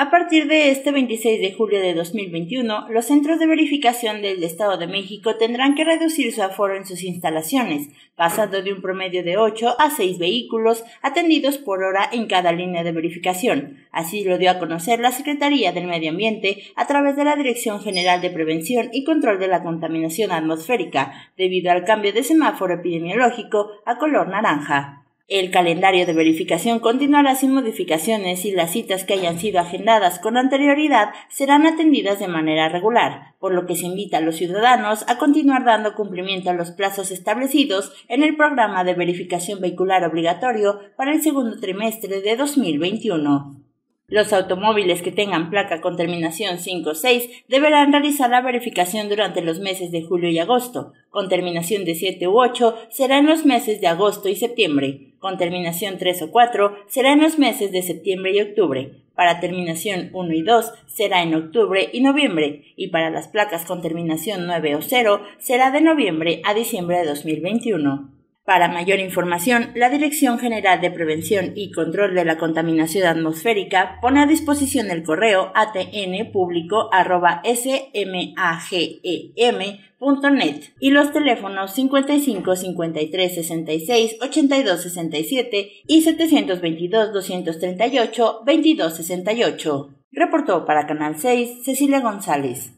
A partir de este 26 de julio de 2021, los centros de verificación del Estado de México tendrán que reducir su aforo en sus instalaciones, pasando de un promedio de 8 a 6 vehículos atendidos por hora en cada línea de verificación. Así lo dio a conocer la Secretaría del Medio Ambiente a través de la Dirección General de Prevención y Control de la Contaminación Atmosférica, debido al cambio de semáforo epidemiológico a color naranja. El calendario de verificación continuará sin modificaciones y las citas que hayan sido agendadas con anterioridad serán atendidas de manera regular, por lo que se invita a los ciudadanos a continuar dando cumplimiento a los plazos establecidos en el programa de verificación vehicular obligatorio para el segundo trimestre de 2021. Los automóviles que tengan placa con terminación 5 o 6 deberán realizar la verificación durante los meses de julio y agosto. Con terminación de 7 u 8 será en los meses de agosto y septiembre. Con terminación 3 o 4 será en los meses de septiembre y octubre. Para terminación 1 y 2 será en octubre y noviembre. Y para las placas con terminación 9 o 0 será de noviembre a diciembre de 2021. Para mayor información, la Dirección General de Prevención y Control de la Contaminación Atmosférica pone a disposición el correo atnpublico.smagem.net y los teléfonos 55 53 66 82 67 y 722 238 22 68. Reportó para Canal 6 Cecilia González.